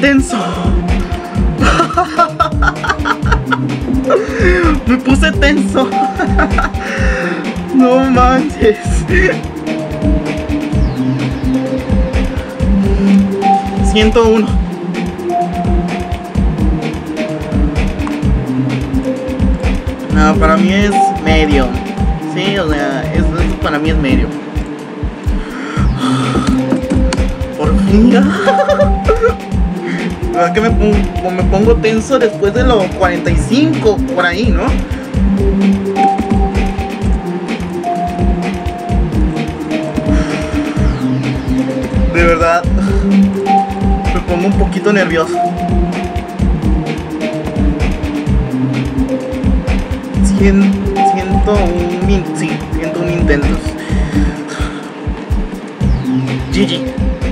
tenso. Me puse tenso. No manches. Ciento uno. No, para mí es medio. Sí, o sea, para mí es medio. Por fin. ¿Verdad que me pongo, me pongo tenso después de los 45 por ahí, ¿no? De verdad, me pongo un poquito nervioso. Cien, ciento un, sí, ciento un intentos. GG.